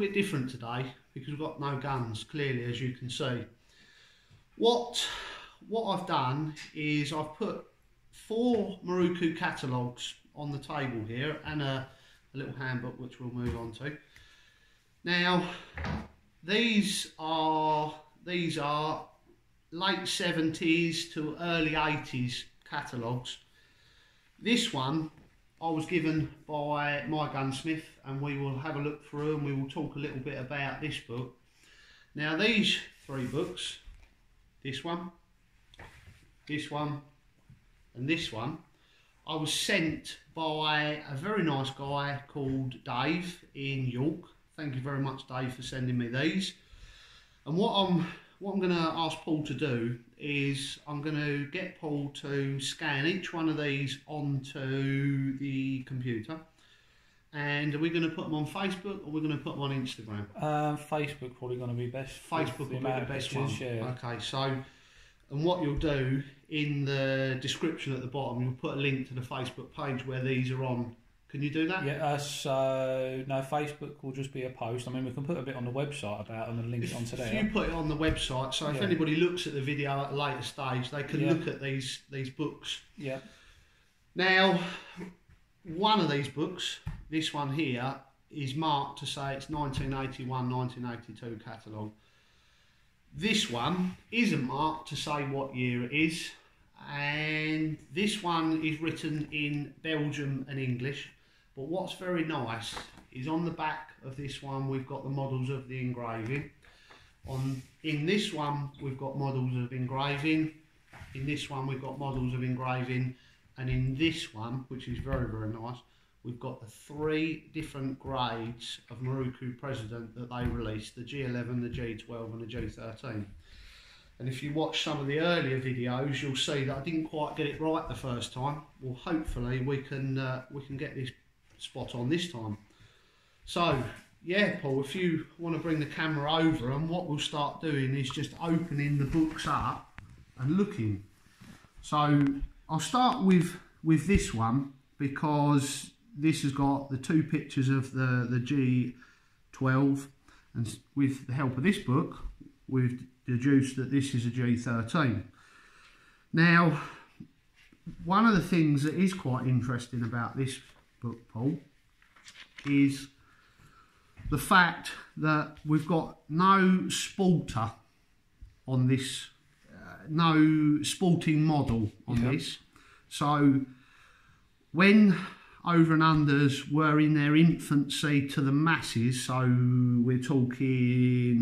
bit different today because we've got no guns, clearly, as you can see. What, what I've done is I've put four Miroku catalogues on the table here and a, a little handbook which we'll move on to. Now, these are these are late 70s to early 80s catalogues. This one I was given by my gunsmith and we will have a look through and we will talk a little bit about this book. Now these three books, this one, this one and this one, I was sent by a very nice guy called Dave in York. Thank you very much Dave for sending me these. And what I'm what I'm going to ask Paul to do is I'm going to get Paul to scan each one of these onto the computer and are we going to put them on Facebook or we're going to put them on Instagram? Uh, Facebook probably going to be best. Facebook will be the best one. Yeah. Okay, so and what you'll do in the description at the bottom, you'll put a link to the Facebook page where these are on can you do that? Yeah, uh, so no, Facebook will just be a post. I mean, we can put a bit on the website about and link if, it onto there. If you put it on the website, so if yeah. anybody looks at the video at a later stage, they can yeah. look at these these books. Yeah. Now, one of these books, this one here, is marked to say it's 1981, 1982 catalogue. This one isn't marked to say what year it is, and this one is written in Belgium and English. But what's very nice is on the back of this one we've got the models of the engraving. On in this one we've got models of engraving. In this one we've got models of engraving, and in this one, which is very very nice, we've got the three different grades of Miroku President that they released: the G11, the G12, and the G13. And if you watch some of the earlier videos, you'll see that I didn't quite get it right the first time. Well, hopefully we can uh, we can get this spot on this time. So, yeah, Paul, if you want to bring the camera over, and what we'll start doing is just opening the books up and looking. So, I'll start with with this one because this has got the two pictures of the the G12, and with the help of this book, we've deduced that this is a G13. Now, one of the things that is quite interesting about this book, Paul, is the fact that we've got no sporter on this, uh, no sporting model on this. So when over and unders were in their infancy to the masses, so we're talking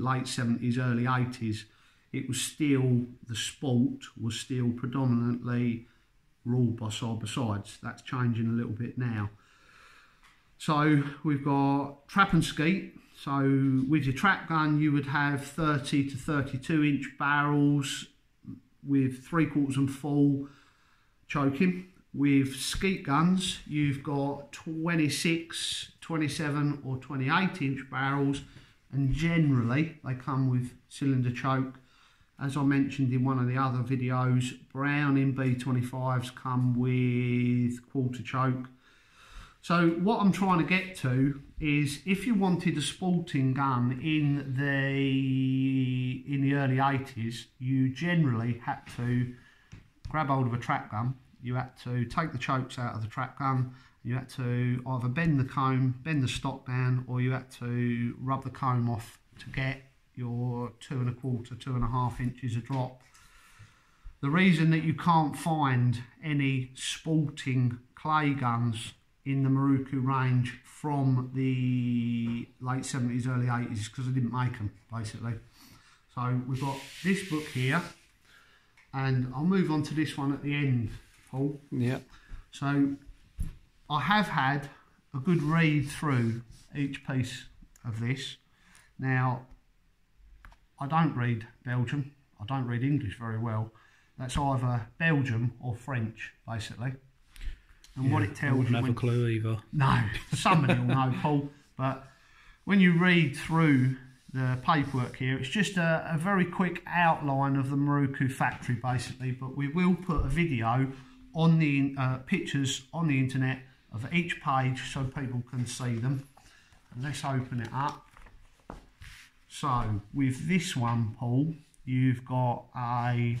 late 70s, early 80s, it was still, the sport was still predominantly ruled by side by sides. That's changing a little bit now. So we've got trap and skeet. So with your trap gun, you would have 30 to 32 inch barrels with three quarters and full choking. With skeet guns, you've got 26, 27 or 28 inch barrels and generally they come with cylinder choke as I mentioned in one of the other videos, Brown Browning B25s come with quarter choke. So what I'm trying to get to is if you wanted a sporting gun in the in the early 80s, you generally had to grab hold of a trap gun, you had to take the chokes out of the trap gun, you had to either bend the comb, bend the stock down, or you had to rub the comb off to get your two and a quarter, two and a half inches of drop. The reason that you can't find any sporting clay guns in the Miroku range from the late 70s, early 80s is because I didn't make them, basically. So we've got this book here, and I'll move on to this one at the end, Paul. Yeah. So I have had a good read through each piece of this. Now, I don't read Belgium. I don't read English very well. That's either Belgium or French, basically. And yeah, what it tells I you. have when, a clue either. No, somebody will know, Paul. But when you read through the paperwork here, it's just a, a very quick outline of the Miroku factory, basically. But we will put a video on the uh, pictures on the internet of each page so people can see them. let's open it up. So with this one, Paul, you've got a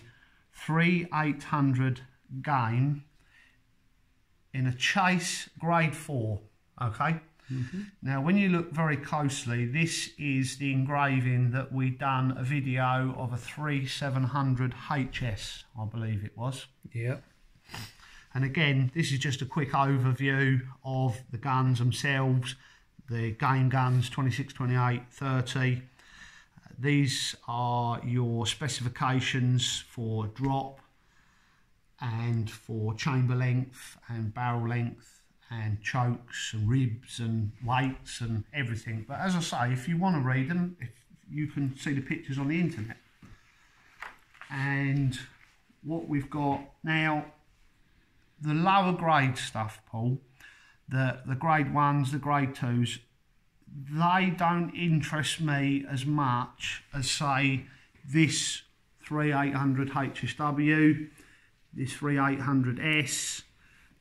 three eight hundred game in a chase grade four. Okay. Mm-hmm. Now, when you look very closely, this is the engraving that we done a video of a 3700 HS, I believe it was. Yeah. And again, this is just a quick overview of the guns themselves, the game guns 26, 28, 30. These are your specifications for drop and for chamber length and barrel length and chokes and ribs and weights and everything. But as I say, if you want to read them, if you can see the pictures on the internet. And what we've got now, the lower grade stuff, Paul, the, the grade ones, the grade twos, they don't interest me as much as say this 3800 HSW, this 3800S,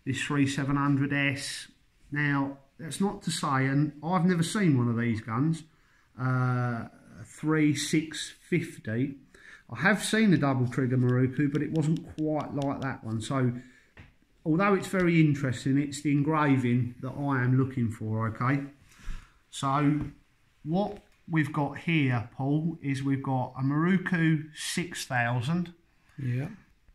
this 3700S. Now, that's not to say, and I've never seen one of these guns, uh, 3650. I have seen a double trigger Miroku, but it wasn't quite like that one. So, although it's very interesting, it's the engraving that I am looking for, okay? So, what we've got here, Paul, is we've got a Miroku 6000 yeah.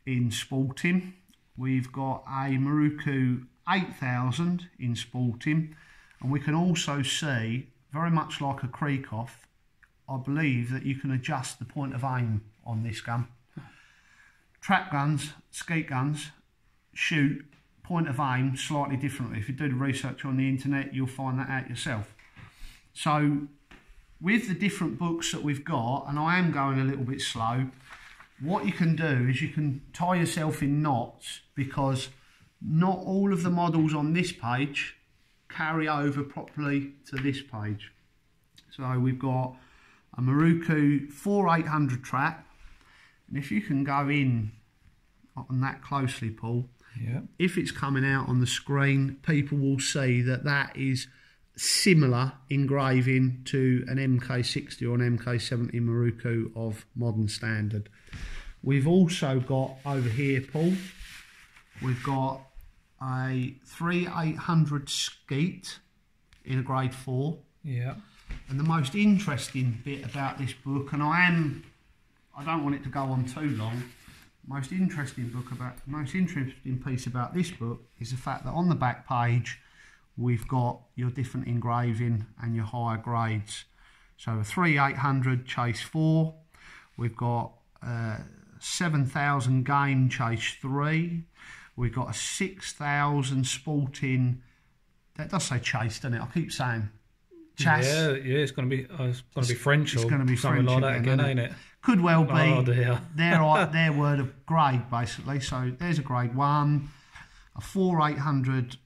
in sporting. We've got a Miroku 8000 in sporting, and we can also see, very much like a Krieghoff, I believe that you can adjust the point of aim on this gun. Trap guns, skeet guns, shoot point of aim slightly differently. If you do the research on the internet, you'll find that out yourself. So, with the different books that we've got, and I am going a little bit slow, what you can do is you can tie yourself in knots because not all of the models on this page carry over properly to this page. So we've got a Miroku 4800 trap and if you can go in on that closely Paul yeah. if it's coming out on the screen people will see that that is similar engraving to an MK60 or an MK70 Miroku of modern standard. We've also got over here, Paul, we've got a 3800 skeet in a grade 4. Yeah. And the most interesting bit about this book, and I am, I don't want it to go on too long, most interesting book about, most interesting piece about this book is the fact that on the back page, we've got your different engraving and your higher grades. So a 3800 Chase 4, we've got uh, 7000 Game Chase 3, we've got a 6000 Sporting, that does say Chase, doesn't it? I keep saying Chas. Yeah, yeah, it's going to be uh, it's going to be French it's or going to be something French like that again, ain't it? Could well be. Oh dear. their, their word of grade, basically. So there's a grade 1, a 4800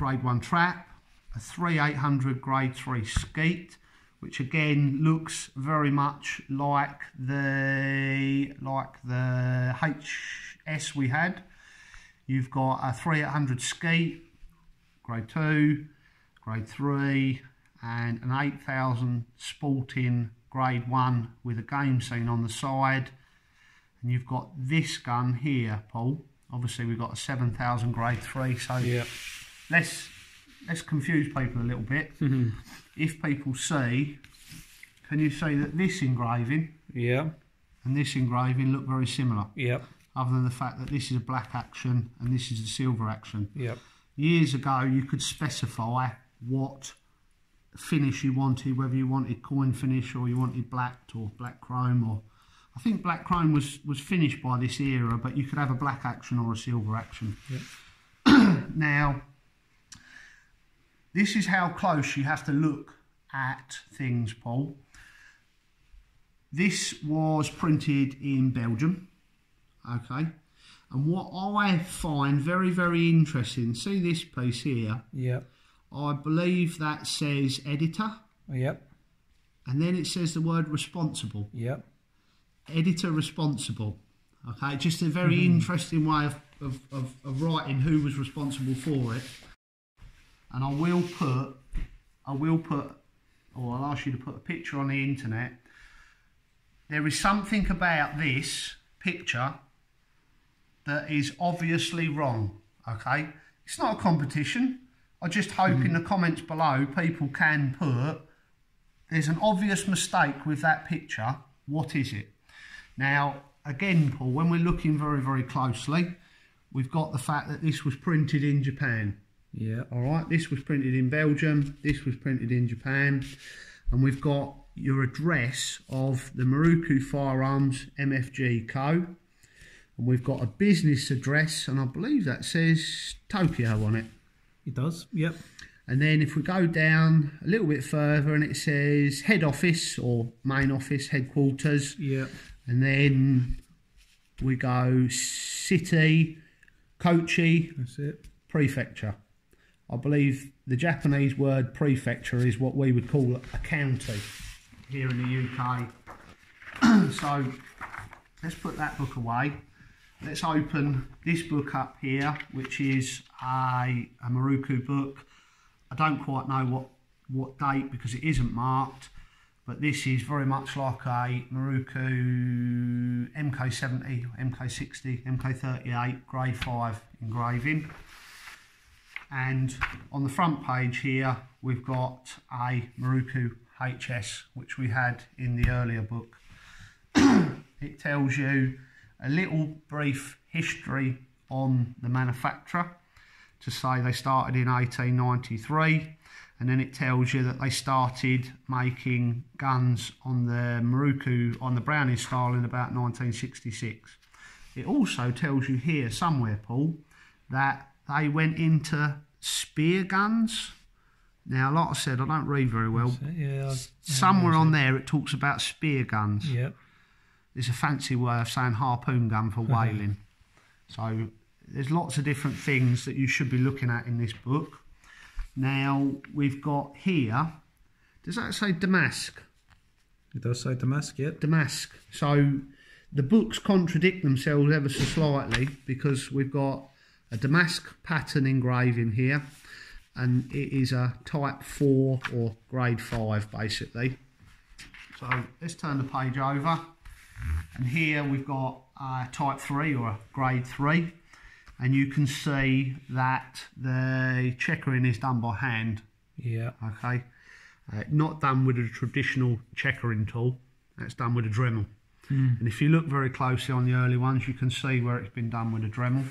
grade 1 trap, a 3800 grade 3 skeet, which again looks very much like the like the HS we had. You've got a 3800 skeet, grade 2, grade 3, and an 8000 sporting grade 1 with a game scene on the side. And you've got this gun here, Paul. Obviously, we've got a 7000 grade 3, so yeah let's let's confuse people a little bit. Mm-hmm. If people see, can you say that this engraving yeah and this engraving look very similar? Yep. Other than the fact that this is a black action and this is a silver action. Yep. Years ago, you could specify what finish you wanted, whether you wanted coin finish or you wanted blacked or black chrome or I think black chrome was was finished by this era, but you could have a black action or a silver action. Yep. now, this is how close you have to look at things, Paul. This was printed in Belgium, okay? And what I find very, very interesting, see this piece here? Yep. I believe that says editor. Yep. And then it says the word responsible. Yep. Editor responsible. Okay, just a very mm -hmm. interesting way of, of, of, of writing who was responsible for it and I will put I will put, or I'll ask you to put a picture on the internet. There is something about this picture that is obviously wrong. Okay, it's not a competition. I just hope in mm-hmm. the comments below people can put there's an obvious mistake with that picture. What is it? Now, again, Paul, when we're looking very, very closely, we've got the fact that this was printed in Japan. Yeah. All right, this was printed in Belgium, this was printed in Japan, and we've got your address of the Miroku Firearms MFG Co. And we've got a business address, and I believe that says Tokyo on it. It does. Yep. And then if we go down a little bit further, and it says head office or main office, headquarters, Yeah. and then we go city, Kochi, That's it. prefecture. I believe the Japanese word prefecture is what we would call a county here in the UK. so let's put that book away. Let's open this book up here, which is a, a Miroku book. I don't quite know what, what date because it isn't marked, but this is very much like a Miroku MK70, MK60, MK38 grade 5 engraving and on the front page here we've got a Miroku HS which we had in the earlier book. it tells you a little brief history on the manufacturer to say they started in 1893 and then it tells you that they started making guns on the Miroku on the Browning style in about 1966. It also tells you here somewhere, Paul, that they went into spear guns. Now, like I said, I don't read very well. Yeah. I- Somewhere on there it talks about spear guns. Yep. It's a fancy way of saying harpoon gun for whaling. so there's lots of different things that you should be looking at in this book. Now we've got here. Does that say Damask? It does say Damask. Yep. Damask. So the books contradict themselves ever so slightly because we've got a damask pattern engraving here and it is a type 4 or grade 5 basically. So let's turn the page over and here we've got a type 3 or a grade 3 and you can see that the checkering is done by hand. Yeah. okay? Uh, not done with a traditional checkering tool that's done with a dremel. And if you look very closely on the early ones you can see where it's been done with a dremel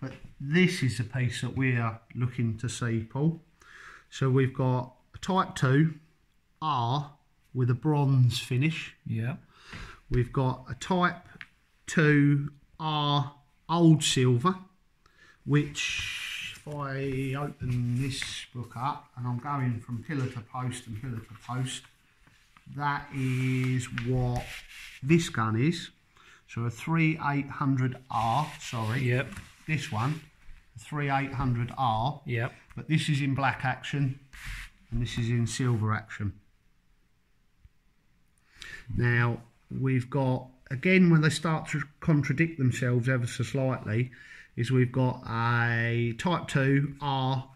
but this is the piece that we are looking to see paul so we've got a type 2 r with a bronze finish Yeah. we've got a type 2 r old silver which if I open this book up and I'm going from pillar to post and pillar to post, that is what this gun is. So a 3800R, sorry, Yep. This one, a 3800R, Yep. but this is in black action and this is in silver action. Now we've got again when they start to contradict themselves ever so slightly, is we've got a Type Two R.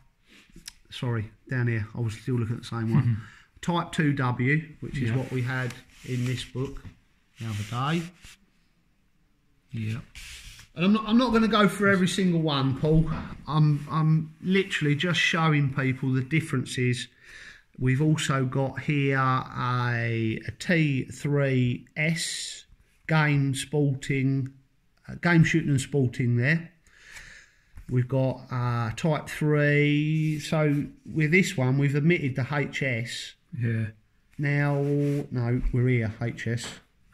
Sorry, down here I was still looking at the same one. Type Two W, which is Yeah. what we had in this book the other day. Yep. And I'm not, I'm not going to go for every single one, Paul. I'm, I'm literally just showing people the differences. We've also got here a, a T3S game sporting, uh, game shooting and sporting there. We've got uh, Type 3. So with this one, we've omitted the HS. Yeah. Now, no, we're here, HS.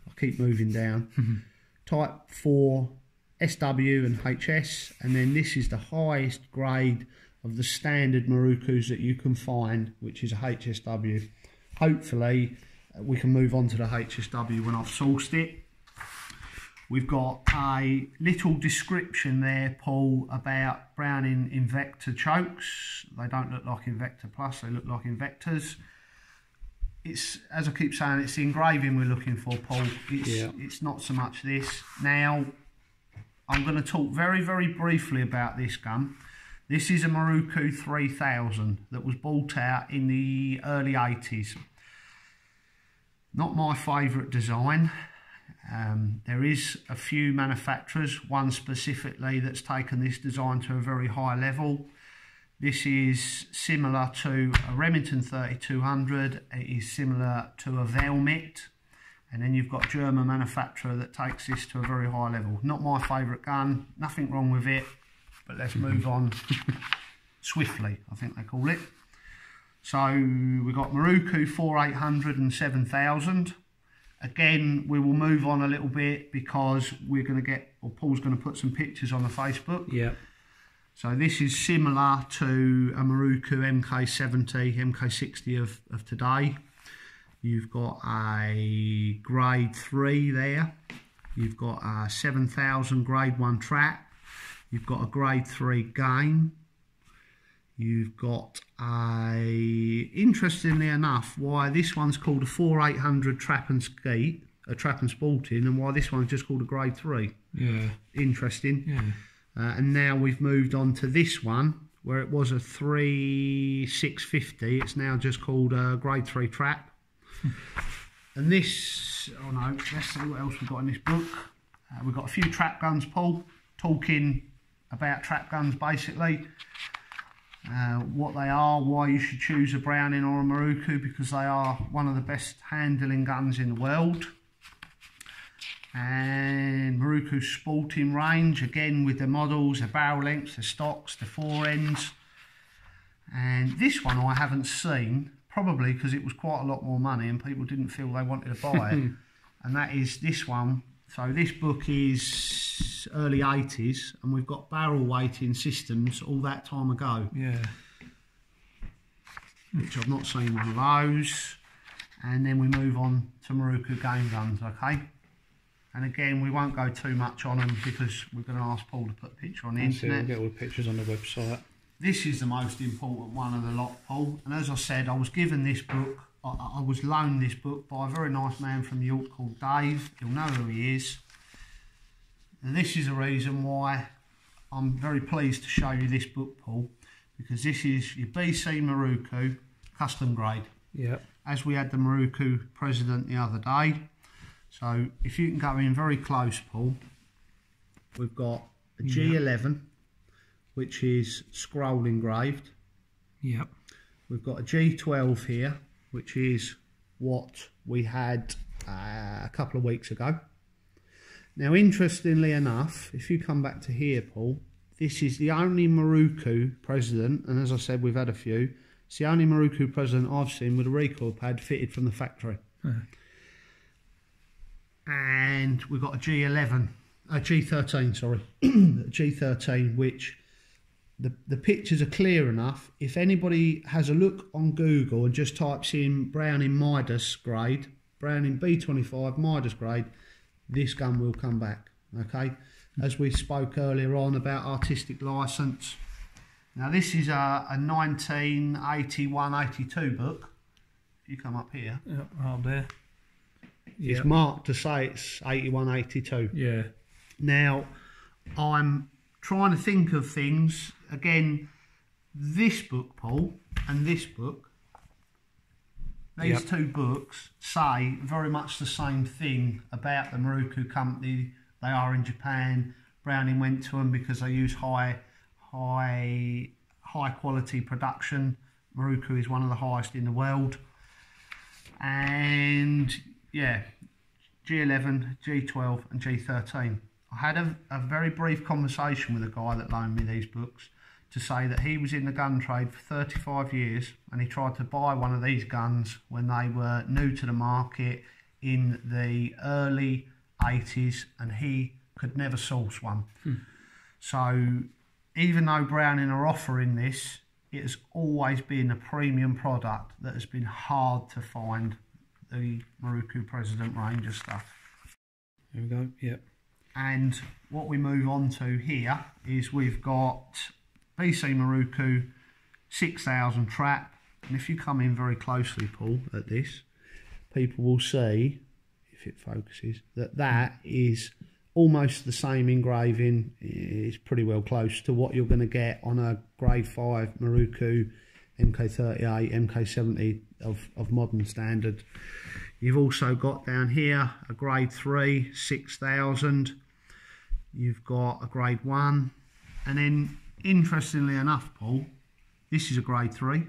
I keep moving down. Type 4 SW and HS, and then this is the highest grade of the standard Mirokus that you can find, which is a HSW. Hopefully, uh, we can move on to the HSW when I've sourced it. We've got a little description there, Paul, about Browning Invector chokes. They don't look like Invector Plus, they look like Invectors it's as I keep saying, it's the engraving we're looking for, Paul. It's Yeah. it's not so much this. Now, I'm going to talk very very briefly about this gun This is a Miroku 3000 that was bought out in the early 80s. Not my favourite design. Um, there is a few manufacturers, one specifically that's taken this design to a very high level. This is similar to a Remington 3200, it is similar to a Valmet, and then you've got a German manufacturer that takes this to a very high level. Not my favourite gun, nothing wrong with it, but let's move on swiftly, I think they call it. So we've got Miroku 4800 and 7000. Again, we will move on a little bit because we're going to get, or Paul's going to put some pictures on the Facebook. Yeah. So this is similar to a Miroku MK70, MK60 of, of today. You've got a grade 3 there. You've got a 7000 grade 1 trap. You've got a grade 3 game. You've got a, interestingly enough, why this one's called a 4800 trap and skeet, a trap and sporting, and why this one's just called a grade 3. Yeah. Interesting. Yeah. Uh, and now we've moved on to this one where it was a 3650 it's now just called a grade 3 trap and this oh no let's see what else we've got in this book. Uh, we've got a few trap guns paul talking about trap guns basically. Uh, what they are why you should choose a browning or a miroku because they are one of the best handling guns in the world. And Miroku sporting range again with the models, the barrel lengths, the stocks, the fore ends. And this one I haven't seen, probably because it was quite a lot more money and people didn't feel they wanted to buy it. Hmm. and that is this one. So this book is early 80s and we've got barrel weighting systems all that time ago, Yeah. which I've not seen one of those. And then we move on to Miroku game guns, okay? And again, we won't go too much on them because we're going to ask Paul to put a picture on the That's it, we'll get all the pictures on the website. This is the most important one of the lot, Paul. And as I said, I was given this book, I, I was loaned this book by a very nice man from York called Dave. You'll know who he is. And this is the reason why I'm very pleased to show you this book, Paul, because this is your BC Miroku custom grade Yeah. as we had the Miroku president the other day. So if you can go in very close, Paul, we've got a G11, which is scroll engraved. Yep. We've got a G12 here, which is what we had uh, a couple of weeks ago. Now, interestingly enough, if you come back to here, Paul, this is the only Miroku president, and as I said, we've had a few. It's the only Miroku president I've seen with a recoil pad fitted from the factory. And we've got a G11, a G13, sorry, a G13, which the, the pictures are clear enough. If anybody has a look on Google and just types in Browning Midas grade, Browning B25 Midas grade, this gun will come back. Okay, as we spoke earlier on about artistic license. Now this is a, a 1981-82 book. If you come up here, Yep. Right there. it's Yep. marked to say it's 81-82. Yeah. Now, I'm trying to think of things. Again, this book, Paul, and this book, these Yep. two books say very much the same thing about the Miroku company. They are in Japan. Browning went to them because they use high, high, high quality production. Miroku is one of the highest in the world. And yeah, G11, G12, and G13. I had a, a very brief conversation with a guy that loaned me these books to say that he was in the gun trade for 35 years and he tried to buy one of these guns when they were new to the market in the early 80s and he could never source one. Hmm. So even though Browning are offering this, it has always been a premium product that has been hard to find the Miroku President Ranger stuff. There we go. Yep. And what we move on to here is we've got BC Miroku 6000 trap. And if you come in very closely, Paul, at this, people will see, if it focuses, that that is almost the same engraving. It's pretty well close to what you're going to get on a grade 5 Miroku MK38, MK70 of, of modern standard. You've also got down here a grade 3 6000. You've got a grade 1. And then, interestingly enough, Paul, this is a grade 3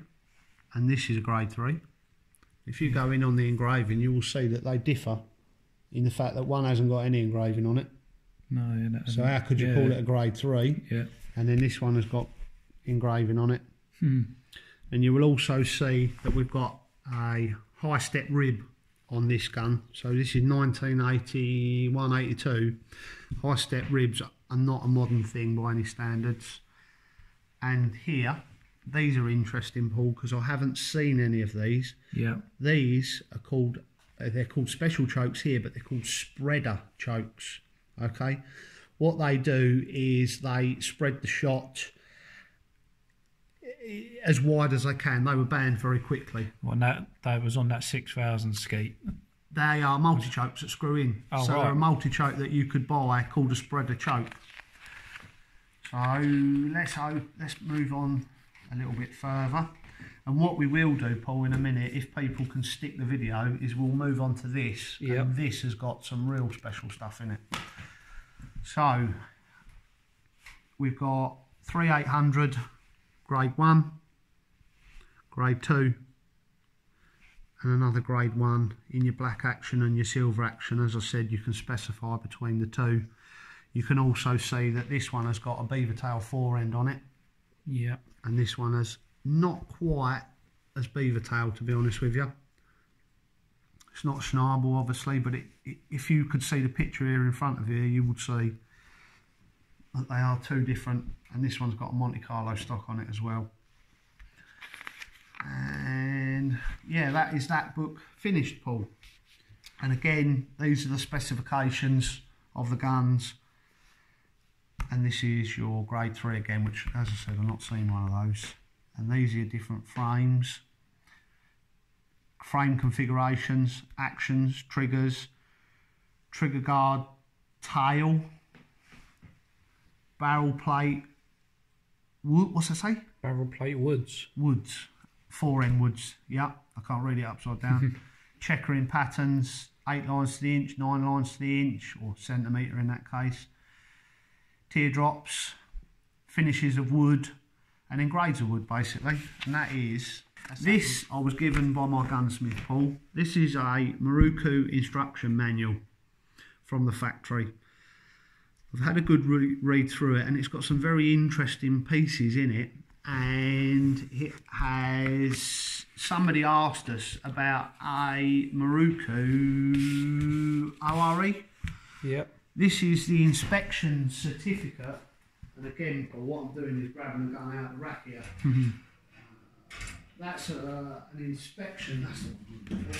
and this is a grade 3. If you go in on the engraving, you will see that they differ in the fact that one hasn't got any engraving on it. No, yeah, So how could you yeah, call it a grade 3? Yeah. And then this one has got engraving on it. Hmm. And you will also see that we've got a high step rib on this gun. So this is 1981 82. High step ribs are not a modern thing by any standards. And here, these are interesting, Paul, because I haven't seen any of these. Yeah. These are called, uh, they're called special chokes here, but they're called spreader chokes. Okay. What they do is they spread the shot as wide as they can. They were banned very quickly. Well, that that was on that six thousand skeet. They are multi chokes that screw in. Oh, so they're a multi choke that you could buy called a spreader choke. So let's ho- let's move on a little bit further. And what we will do, Paul, in a minute, if people can stick the video, is we'll move on to this. Yep. And this has got some real special stuff in it. So we've got 3800 grade 1, grade 2, and another grade 1 in your black action and your silver action. As I said, you can specify between the two. You can also see that this one has got a beaver tail fore end on it, Yeah. and this one has not quite as beaver tail, to be honest with you. It's not Schnabel, obviously, but it, it, if you could see the picture here in front of you, you would see that they are two different, and this one's got a Monte Carlo stock on it as well. And yeah, that is that book finished, Paul. And again, these are the specifications of the guns. And this is your grade 3 again, which, as I said, I've not seen one of those. And these are different frames, frame configurations, actions, triggers, trigger guard, tail, barrel plate, wood, what's that say? Barrel plate woods. Woods, four end woods. Yeah, I can't read it upside down. Checkering patterns, eight lines to the inch, nine lines to the inch, or centimetre in that case. Teardrops, finishes of wood, and then grades of wood basically. And that is this I was given by my gunsmith Paul. This is a Miroku instruction manual from the factory. I've had a good re- read through it, and it's got some very interesting pieces in it. And it has somebody asked us about a Miroku ORE. Yep. This is the inspection certificate. And again, what I'm doing is grabbing the gun out of the rack here. Mm-hmm. That's a, an inspection. That's the one I'm looking for.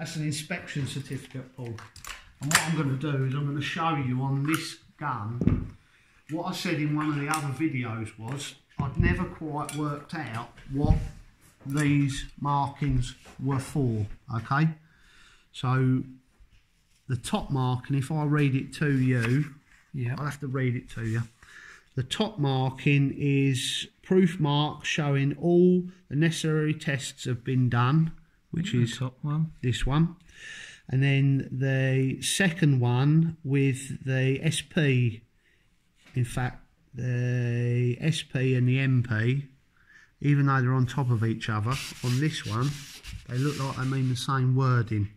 That's an inspection certificate, Paul. And what I'm going to do is I'm going to show you on this gun what I said in one of the other videos was I'd never quite worked out what these markings were for. Okay, so the top marking, if I read it to you, Yeah. I'll have to read it to you. The top marking is proof mark showing all the necessary tests have been done, which is top one. this one. And then the second one with the SP, in fact, the SP and the MP, even though they're on top of each other, on this one, they look like they mean the same wording.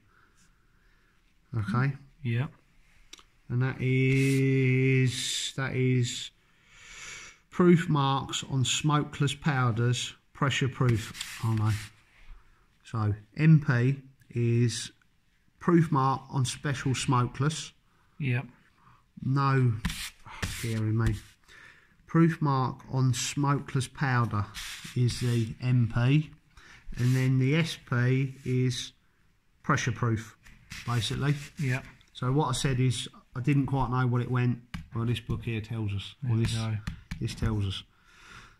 Okay? Yep. and that is that is proof marks on smokeless powders pressure proof oh no so mp is proof mark on special smokeless Yep. no oh, hearing me proof mark on smokeless powder is the mp and then the sp is pressure proof basically Yep. so what I said is I didn't quite know what it went. Well, this book here tells us. You this this tells us.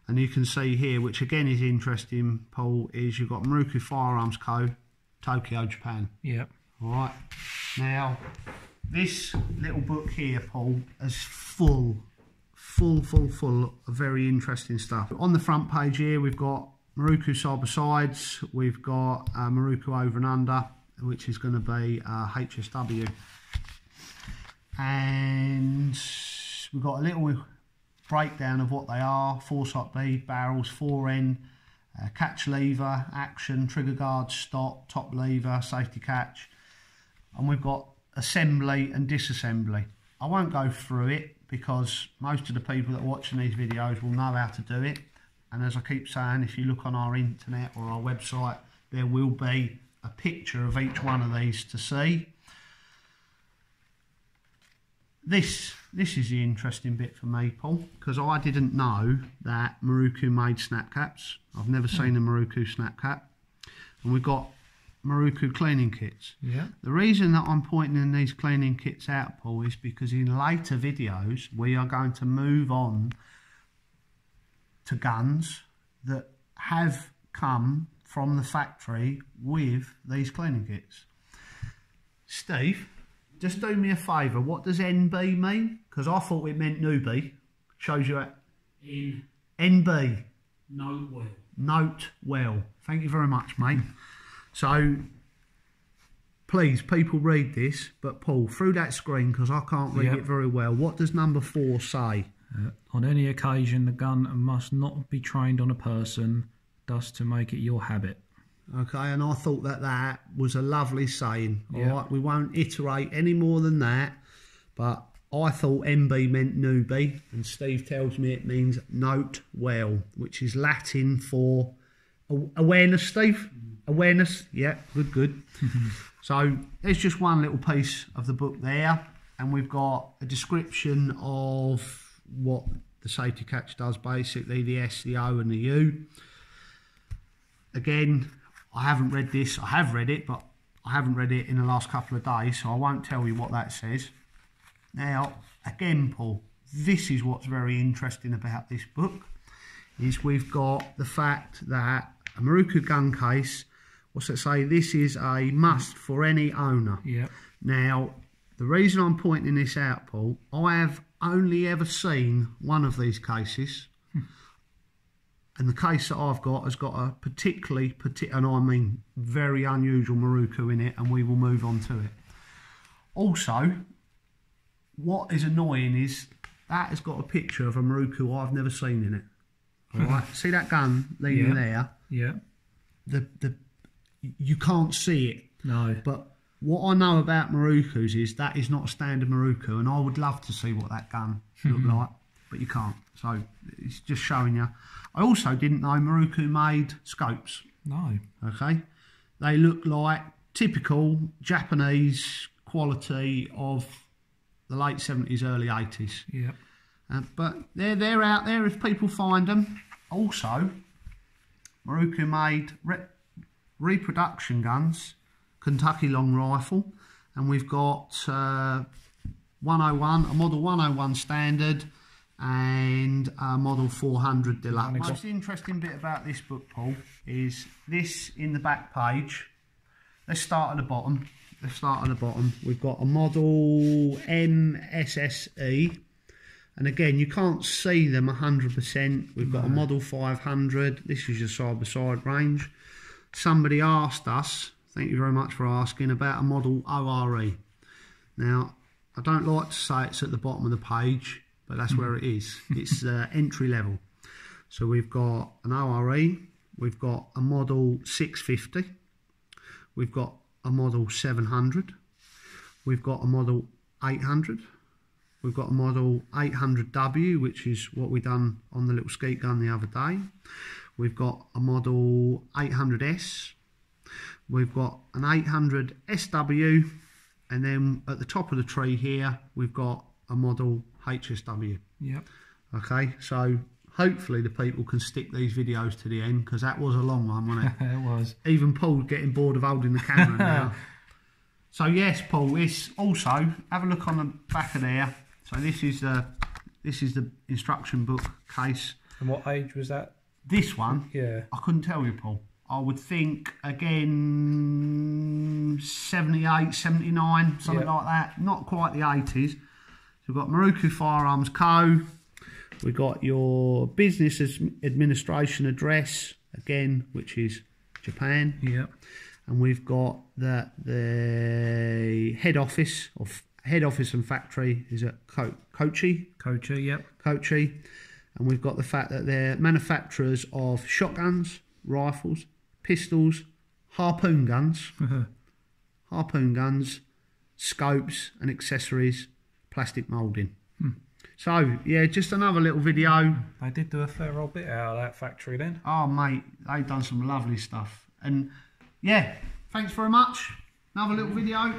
And you can see here, which again is interesting, Paul, is you've got Miroku Firearms Co. Tokyo, Japan. Yep. All right. Now, this little book here, Paul, is full, full, full, full of very interesting stuff. On the front page here, we've got Miroku side by sides. We've got uh, Miroku over and under, which is going to be uh, HSW. And we've got a little breakdown of what they are foresight bead, barrels, fore end, uh, catch lever, action, trigger guard, stop, top lever, safety catch. And we've got assembly and disassembly. I won't go through it because most of the people that are watching these videos will know how to do it. And as I keep saying, if you look on our internet or our website, there will be a picture of each one of these to see. This this is the interesting bit for maple because I didn't know that Miroku made snap caps. I've never hmm. seen a Miroku snap cap. And we've got Miroku cleaning kits. Yeah. The reason that I'm pointing these cleaning kits out, Paul, is because in later videos we are going to move on to guns that have come from the factory with these cleaning kits. Steve, just do me a favour. What does NB mean? Because I thought it meant newbie. Shows you at In NB. no well. Note well. Thank you very much, mate. So, please, people read this, but Paul, through that screen, because I can't read Yep. it very well, what does number four say? Uh, on any occasion, the gun must not be trained on a person, thus to make it your habit. Okay, and I thought that that was a lovely saying. All Yeah. right, we won't iterate any more than that, but I thought MB meant newbie, and Steve tells me it means note well, which is Latin for awareness, Steve. Mm-hmm. Awareness, yeah, good, good. so there's just one little piece of the book there, and we've got a description of what the safety catch does basically the S, the O, and the U again, I haven't read this. I have read it, but I haven't read it in the last couple of days, so I won't tell you what that says. Now, again, Paul, this is what's very interesting about this book is we've got the fact that a Miroku gun case, what's it say? This is a must for any owner. Yeah. Now, the reason I'm pointing this out, Paul, I have only ever seen one of these cases. And the case that I've got has got a particularly, and I mean very unusual Miroku in it, and we will move on to it. Also, what is annoying is that has got a picture of a Miroku I've never seen in it. All right, see that gun leaning Yeah. there? Yeah. The the you can't see it. No. But what I know about Mirokus is that is not a standard Miroku, and I would love to see what that gun looked like, but you can't. So it's just showing you. I also didn't know Miroku made scopes. No. Okay, they look like typical Japanese quality of the late seventies, early eighties. Yeah. Uh, but they're they're out there if people find them. Also, Miroku made re- reproduction guns, Kentucky long rifle, and we've got uh, 101, a model 101 standard, and a model 400 deluxe. The most interesting bit about this book, Paul, is this in the back page. Let's start at the bottom. Let's start at the bottom. We've got a model MSSE. And again, you can't see them 100%. We've got a Model 500. This is your side by side range. Somebody asked us, thank you very much for asking, about a Model ORE. Now, I don't like to say it's at the bottom of the page, but that's where it is. It's uh, entry level. So we've got an ORE, we've got a Model 650, we've got a Model 700, we've got a Model 800, We've got a model 800W, which is what we done on the little skeet gun the other day. We've got a model 800S. We've got an 800 SW, and then at the top of the tree here, we've got a model HSW. Yep. Okay, so hopefully the people can stick these videos to the end because that was a long one, wasn't it? it was. Even Paul's getting bored of holding the camera now. So yes, Paul. It's also have a look on the back of there. So this is the this is the instruction book case. And what age was that? This one Yeah. I couldn't tell you, Paul. I would think again 78, 79, something Yeah. like that. Not quite the 80s. So we've got Miroku Firearms Co. We've got your business administration address again, which is Japan, Yeah. and we've got that the head office of head office and factory is at Ko- Kochi, Coacher, yep. Kochi, and we've got the fact that they're manufacturers of shotguns, rifles, pistols, harpoon guns, harpoon guns, scopes, and accessories, plastic moulding. Hmm. So yeah, just another little video. They did do a fair old bit out of that factory then. Oh mate, they've done some lovely stuff, and yeah, thanks very much. Another little video.